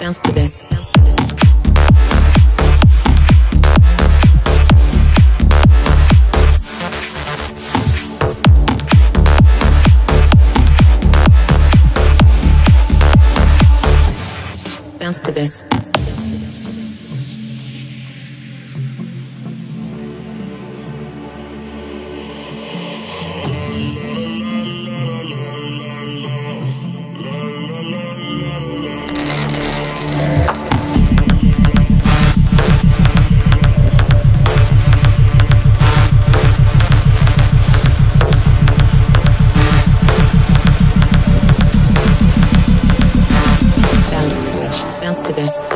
Bounce to this. Bounce to this. Bounce. To this.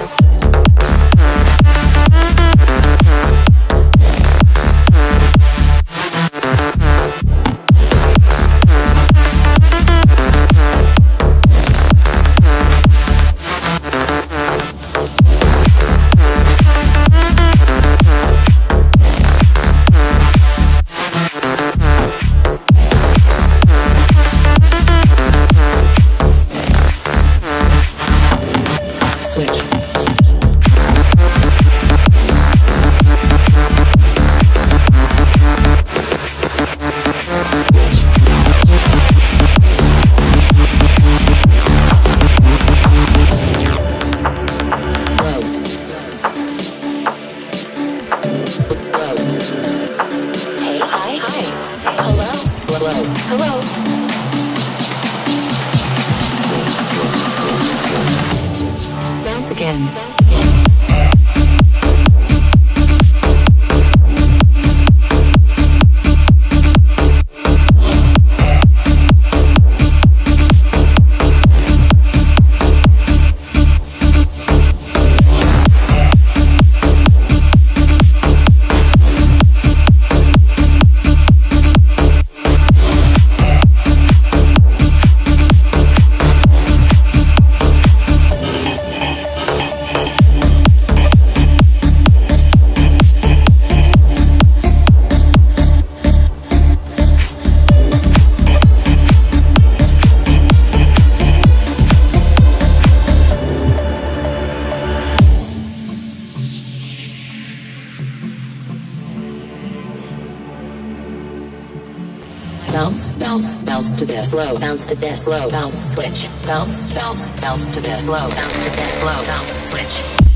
Hello. Bounce again. Bounce, bounce, bounce to this. low, bounce to this. low, bounce, switch. Bounce, bounce, bounce to this. low, bounce to this. low, bounce, switch.